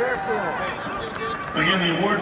Fairfield. Again, the award.